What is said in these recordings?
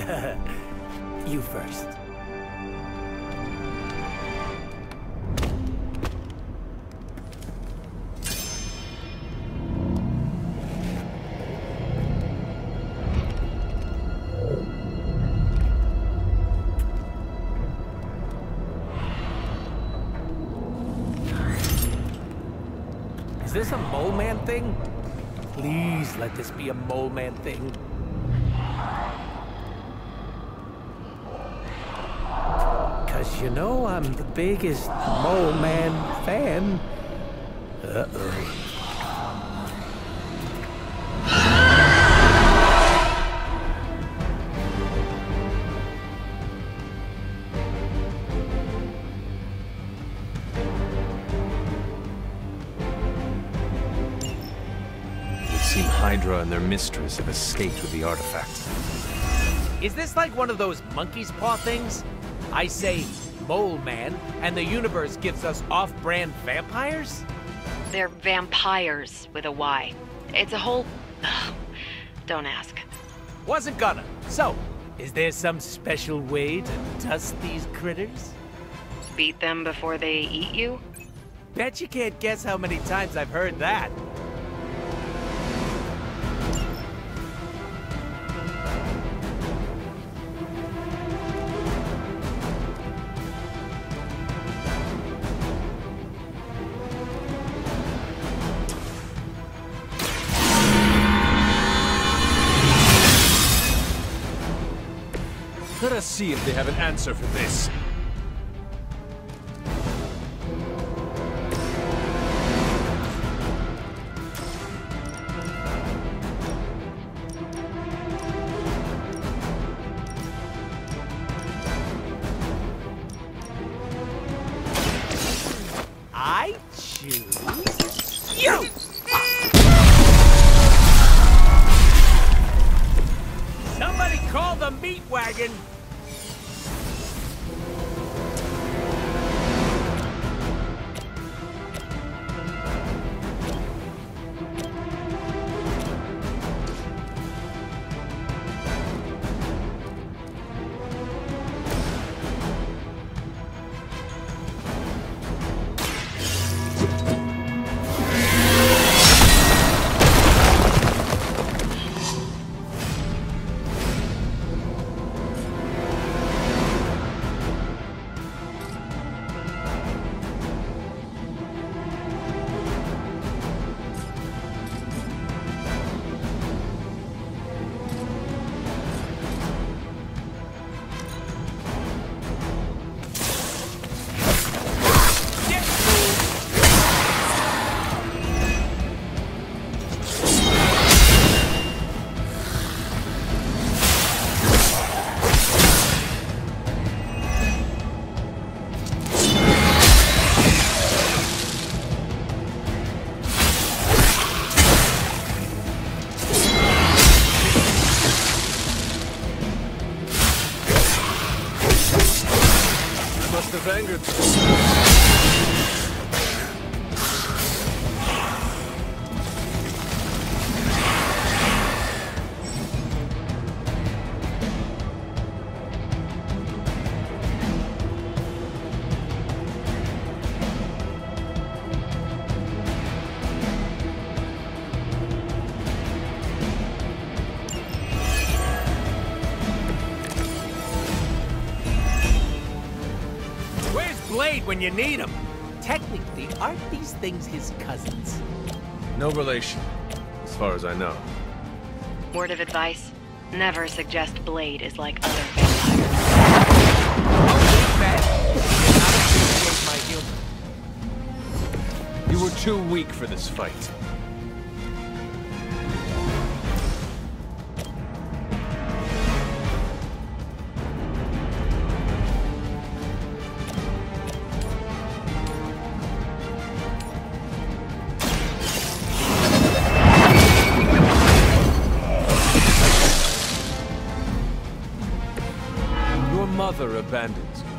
you first. Is this a mole man thing? Please let this be a mole man thing. You know I'm the biggest mole man fan. Uh-oh. It would seem Hydra and their mistress have escaped with the artifact. Is this like one of those monkey's paw things? I say mole man, and the universe gives us off-brand vampires? They're vampires with a Y. It's a whole. Ugh. Don't ask. Wasn't gonna. So, is there some special way to dust these critters? Beat them before they eat you? Bet you can't guess how many times I've heard that. Us see if they have an answer for this. I choose you! Somebody call the meat wagon! I Where's Blade when you need him? Technically, aren't these things his cousins? No relation, as far as I know. Word of advice never suggest Blade is like other vampires. Oh, bet. I appreciate my humor. You were too weak for this fight. Mother abandons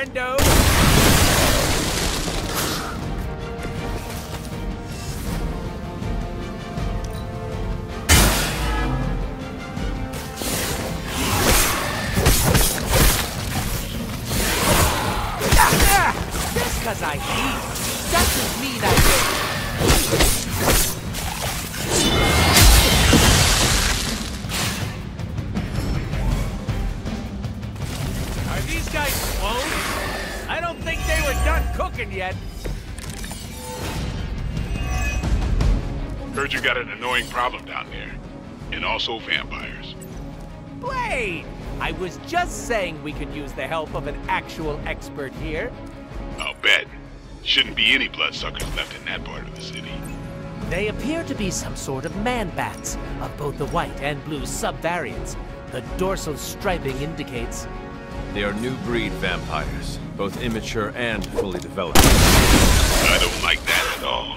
friendo. Done yet. Heard you got an annoying problem down there. And also vampires. Wait! I was just saying we could use the help of an actual expert here. I'll bet. Shouldn't be any bloodsuckers left in that part of the city. They appear to be some sort of man-bats of both the white and blue subvariants. The dorsal striping indicates They are new breed vampires, both immature and fully developed. I don't like that at all.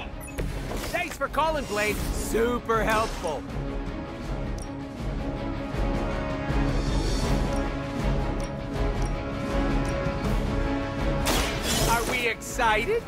Thanks for calling, Blade. Super helpful. Are we excited?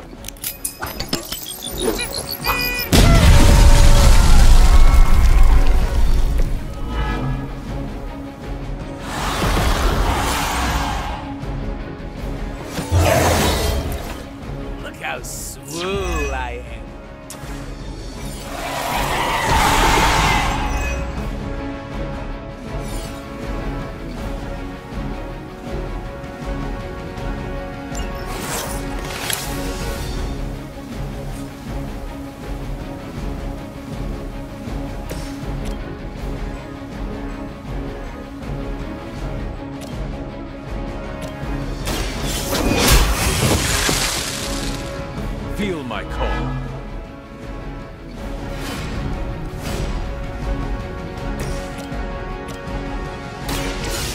Feel my call.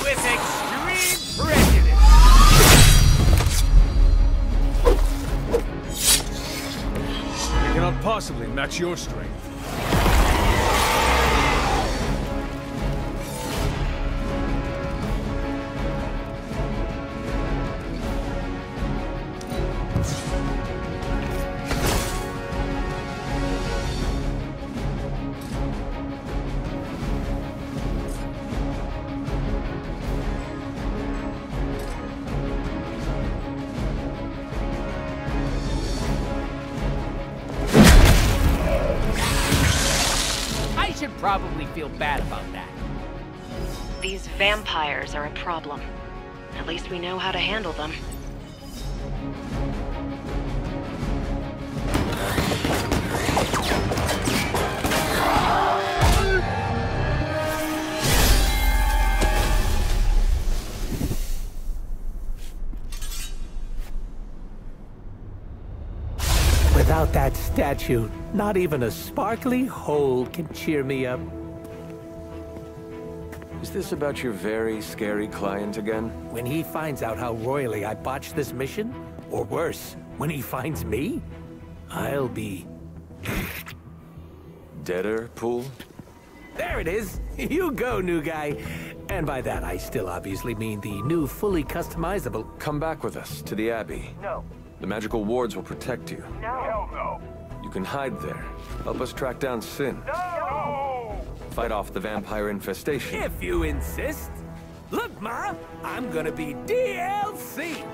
with extreme prejudice. I cannot possibly match your strength. Feel bad about that. These vampires are a problem. At least we know how to handle them. Without that statue, not even a sparkly hole can cheer me up. Is this about your very scary client again? When he finds out how royally I botched this mission, or worse, when he finds me, I'll be. Deader pool? There it is! You go, new guy! And by that, I still obviously mean the new fully customizable. Come back with us to the Abbey. No. The magical wards will protect you. No. Hell no. You can hide there. Help us track down Sin. No! Fight off the vampire infestation. If you insist. Look, Ma, I'm gonna be DLC.